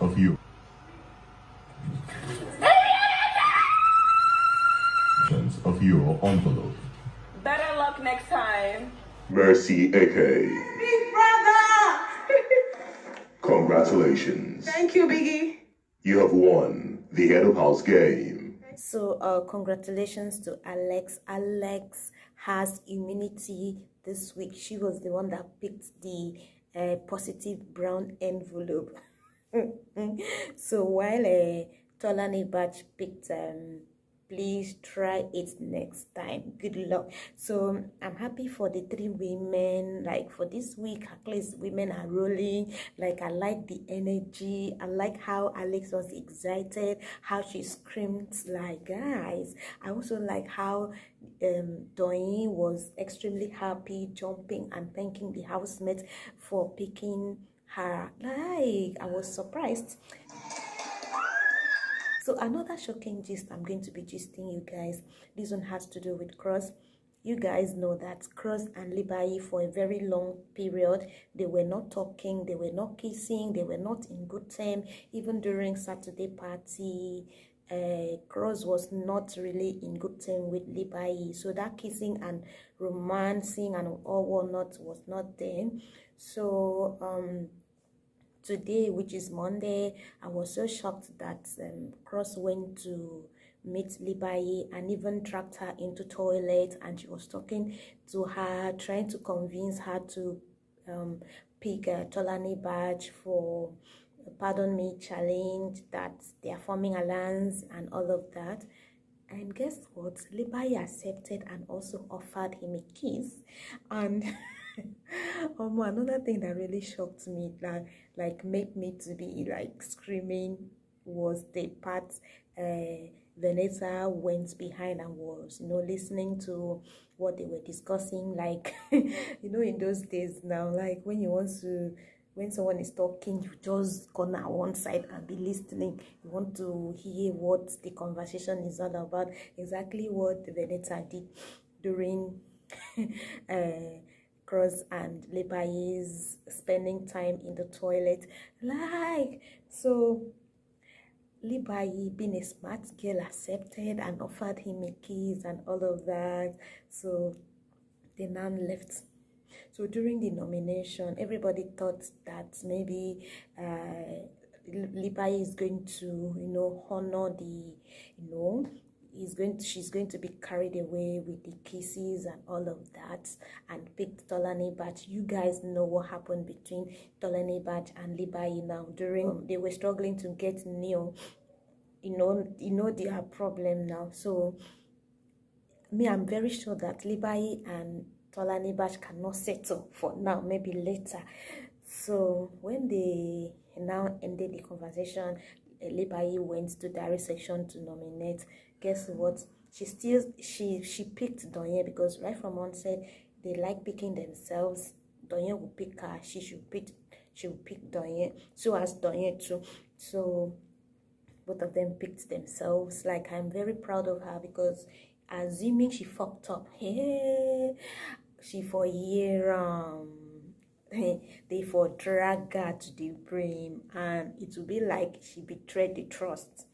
of you. of your envelope. Better luck next time. Mercy Eke. Big brother! Congratulations. Thank you, Biggie. You have won the Head of House game. So, uh, congratulations to Alex. Alex has immunity this week. She was the one that picked the uh, positive brown envelope. so, while uh, Tolanibaj picked um, please try it next time good luck. So i'm happy for the three women like for this week at least women are rolling. Like i like the energy. I like how alex was excited how she screamed like guys. I also like how um was extremely happy jumping and thanking the housemates for picking her like i was surprised so another shocking gist I'm going to be gisting you guys. This one has to do with Cross. You guys know that Cross and Libai for a very long period, they were not talking, they were not kissing, they were not in good time. Even during Saturday party, uh, Cross was not really in good time with Libai. So that kissing and romancing and all whatnot was not there. So um today which is monday i was so shocked that um, cross went to meet libai and even dragged her into toilet and she was talking to her trying to convince her to um, pick a Tolanibaj for pardon me challenge that they are forming alliance and all of that. And guess what? Libai accepted and also offered him a kiss. And um, another thing that really shocked me that like made me to be like screaming was the part uh, Vanessa went behind and was you know listening to what they were discussing. Like you know in those days now like when you want to when someone is talking you just corner one side and be listening you want to hear what the conversation is all about exactly what Vanessa did during uh Cross and is spending time in the toilet. Like, so Libai, being a smart girl, accepted and offered him a kiss and all of that. So the nun left. So during the nomination, everybody thought that maybe uh, Libai is going to, you know, honor the, you know, is going to, she's going to be carried away with the kisses and all of that and picked Tolanibaj. You guys know what happened between Tolanibaj and Libai now during they were struggling to get Neil. You know, you know their problem now. So me, I'm very sure that Libai and Tolanibaj cannot settle for now, maybe later. So when they now ended the conversation, Libai went to the section to nominate. Guess what? She still she she picked Donye because right from onset they like picking themselves. Donye will pick her. She should pick she will pick Donye. So as Donye too. So both of them picked themselves. Like I'm very proud of her because assuming she fucked up. Hey she for year um they for drag her to the brim and it will be like she betrayed the trust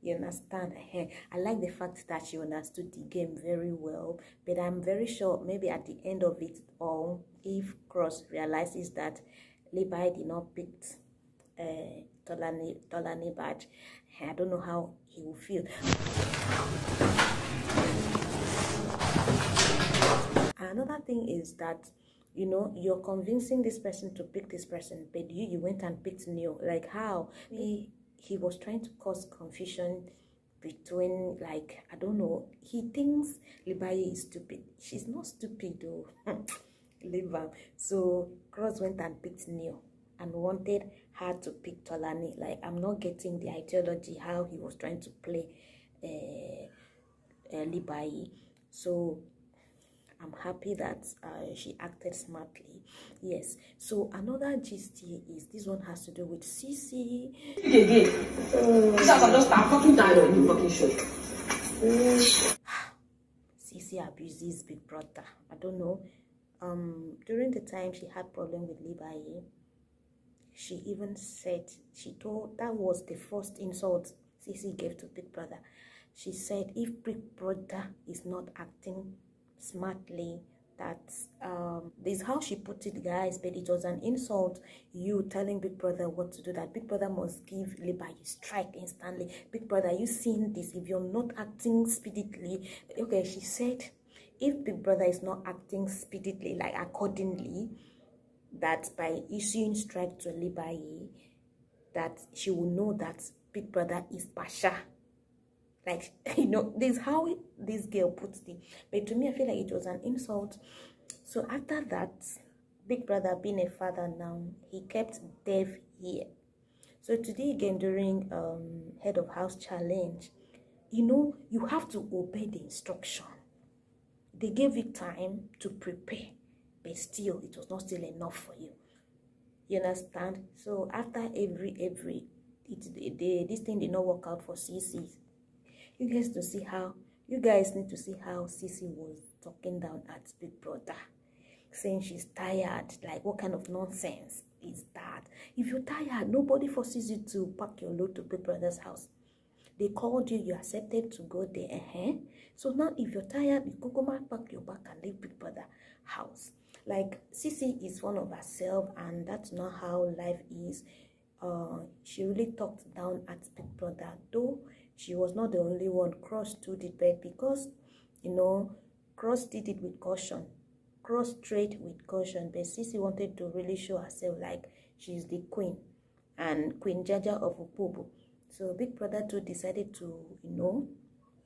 you understand? I like the fact that she understood the game very well, but I'm very sure maybe at the end of it all, if Cross realizes that Levi did not pick uh, Tolani, Tolani badge, I don't know how he will feel. Another thing is that you know you're convincing this person to pick this person but you you went and picked Neil. Like how? He he was trying to cause confusion between like i don't know. He thinks libai is stupid. She's not stupid though. Leave her so cross went and picked neil and wanted her to pick tolani. Like i'm not getting the ideology how he was trying to play uh, uh libai so I'm happy that uh, she acted smartly. Yes. So another gist here is this one has to do with CeeC. Again. I'm just fucking tired of you fucking shit. CeeC abuses Big Brother. I don't know. Um, during the time she had problem with Libai, she even said she told that was the first insult CeeC gave to Big Brother. She said if Big Brother is not acting smartly, that um, this is how she put it, guys. But it was an insult. You telling Big Brother what to do. That Big Brother must give you strike instantly. Big Brother, you seen this? If you're not acting speedily, okay. She said, if Big Brother is not acting speedily, like accordingly, that by issuing strike to Libaye, that she will know that Big Brother is Pasha. Like, you know, this is how it, this girl puts it. But to me, I feel like it was an insult. So after that, Big Brother being a father now, he kept Dev here. So today again, during um, Head of House Challenge, you know, you have to obey the instruction. They gave you time to prepare but still it was not still enough for you you understand so after every every it this thing did not work out for CeeC you guys to see how you guys need to see how CeeC was talking down at big brother saying she's tired. Like what kind of nonsense is that? If you're tired nobody forces you to pack your load to big brother's house. They called you you accepted to go there uh -huh. so now if you're tired you go go pack your bag and leave big brother house. Like CeeC is one of herself and that's not how life is. Uh she really talked down at big brother though she was not the only one cross to the bed because you know cross did it with caution cross trade with caution but CeeC wanted to really show herself like she's the queen and queen jaja of Opobo. so big brother too decided to you know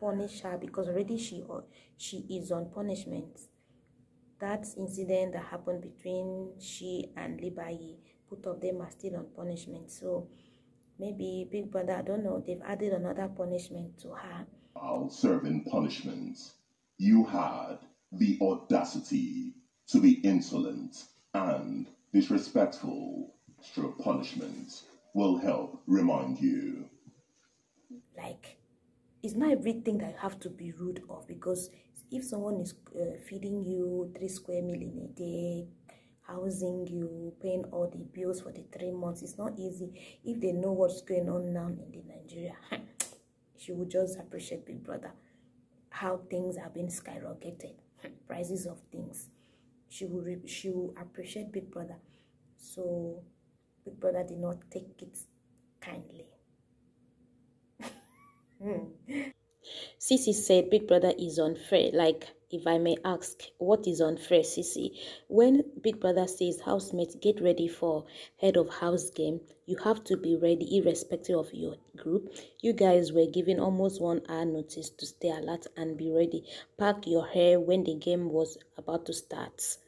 punish her because already she she is on punishment that incident that happened between she and Libayi, both of them are still on punishment. So maybe Big Brother, I don't know, they've added another punishment to her. While serving punishments, you had the audacity to be insolent and disrespectful. Extra punishment will help remind you. Like, it's not everything that you have to be rude of because if someone is uh, feeding you three square meal in a day housing you paying all the bills for the three months it's not easy if they know what's going on now in the nigeria she would just appreciate big brother how things have been skyrocketed prices of things she will she will appreciate big brother so big brother did not take it kindly hmm. Said Big Brother is unfair. Like, if I may ask, what is unfair, CeeC? When Big Brother says, housemates, get ready for head of house game, you have to be ready irrespective of your group. You guys were given almost one hour notice to stay alert and be ready. Pack your hair when the game was about to start.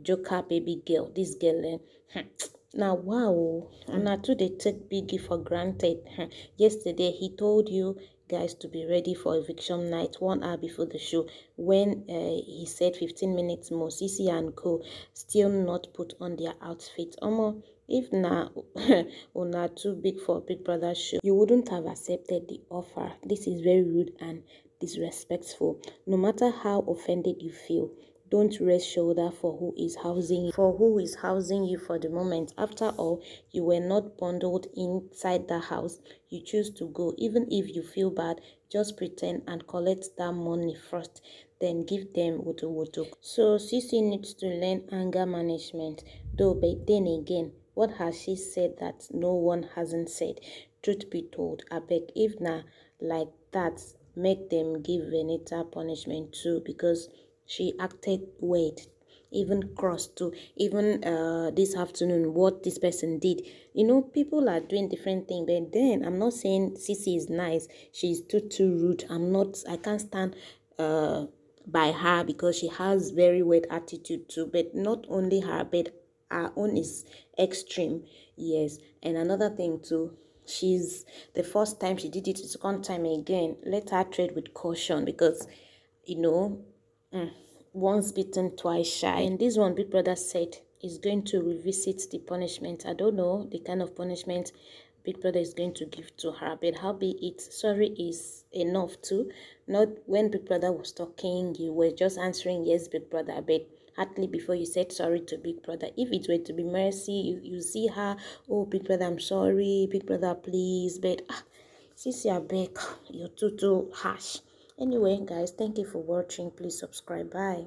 Joker baby girl, this girl, eh? Hmm. now wow, hmm. now too they take Biggie for granted. Hmm. Yesterday he told you guys to be ready for eviction night one hour before the show when uh, he said 15 minutes more. CeeC and co still not put on their outfit. Omo, if na una too big for big brother show you wouldn't have accepted the offer. This is very rude and disrespectful. No matter how offended you feel don't rest shoulder for who is housing you for who is housing you for the moment. After all you were not bundled inside the house. You choose to go. Even if you feel bad just pretend and collect that money first then give them woto woto so CeeC needs to learn anger management. Though but then again what has she said that no one hasn't said? Truth be told I beg if like that make them give venita punishment too because she acted weird even cross to even uh this afternoon what this person did. You know people are doing different things but then i'm not saying CeeC is nice. She's too too rude. I'm not i can't stand uh by her because she has very weird attitude too but not only her but her own is extreme yes. And another thing too she's the first time she did it the second time again let her tread with caution because you know Mm, once bitten, twice shy. And this one, Big Brother said, is going to revisit the punishment. I don't know the kind of punishment Big Brother is going to give to her, but how be it, sorry is enough too. Not when Big Brother was talking, you were just answering yes, Big Brother, but hardly before you said sorry to big brother if it were to be mercy you, you see her oh big brother i'm sorry big brother please but you're back, you're too too harsh anyway guys thank you for watching. Please subscribe. Bye